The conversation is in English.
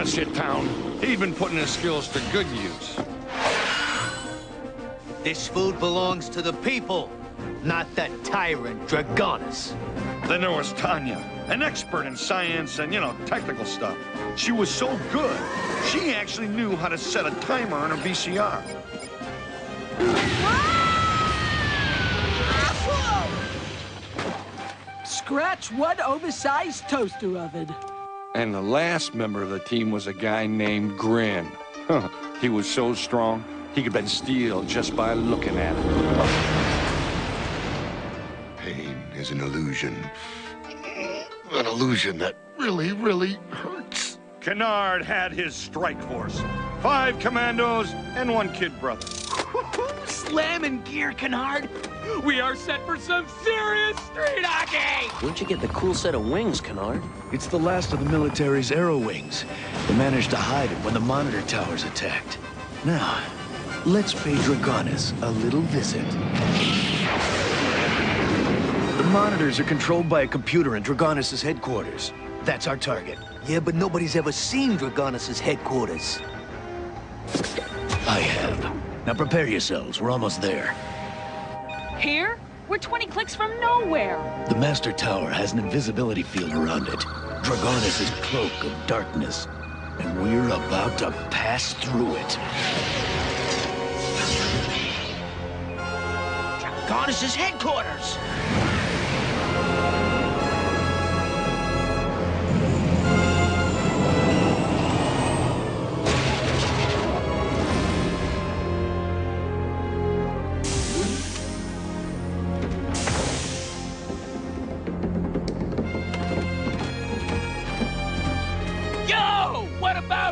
Dragaunus hit town. He'd been putting his skills to good use. This food belongs to the people, not that tyrant Dragaunus. Then there was Tanya, an expert in science and, you know, technical stuff. She was so good, she actually knew how to set a timer on her VCR. Scratch one oversized toaster oven. And the last member of the team was a guy named Grin. he was so strong, he could bend steel just by looking at it. Pain is an illusion. An illusion that really, really hurts. Canard had his strike force. Five commandos and one kid brother. Slamming gear, Canard. We are set for some serious street hockey! Where'd you get the cool set of wings, Canard? It's the last of the military's Aerowings. They managed to hide it when the monitor towers attacked. Now, let's pay Dragaunus a little visit. The monitors are controlled by a computer in Dragaunus' headquarters. That's our target. Yeah, but nobody's ever seen Dragaunus' headquarters. I have. Now prepare yourselves. We're almost there. Here? We're 20 clicks from nowhere. The Master Tower has an invisibility field around it. Dragaunus' cloak of darkness. And we're about to pass through it. Dragaunus' headquarters! Bye.